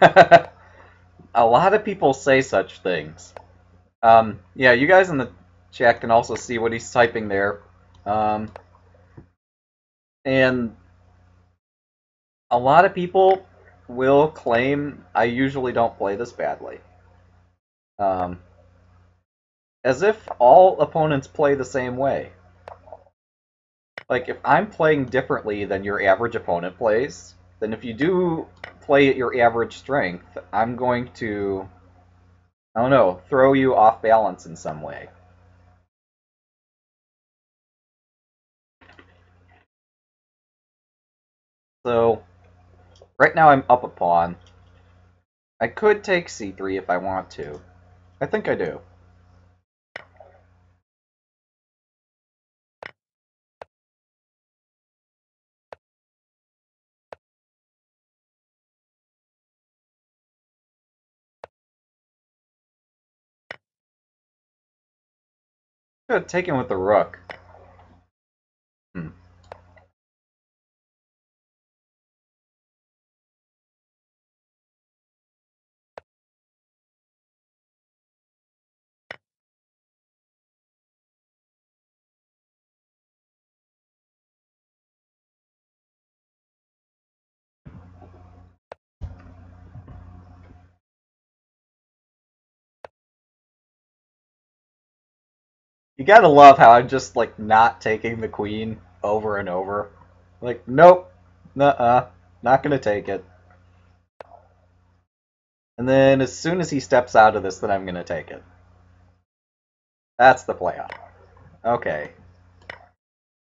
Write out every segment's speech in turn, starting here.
a lot of people say such things. Um, yeah, you guys in the chat can also see what he's typing there. Um, and a lot of people will claim I usually don't play this badly. Um, as if all opponents play the same way. Like, if I'm playing differently than your average opponent plays, then if you do play at your average strength, I'm going to, I don't know, throw you off balance in some way. So, right now I'm up a pawn. I could take c3 if I want to. I think I do. Could have taken with the rook. Hmm. You gotta love how I'm just like not taking the queen over and over. Like, nope, nuh-uh, not gonna take it. And then as soon as he steps out of this, then I'm gonna take it. That's the plan. Okay.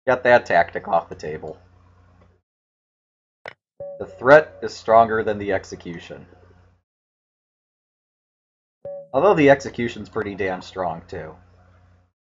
Got that tactic off the table. The threat is stronger than the execution. Although the execution's pretty damn strong, too.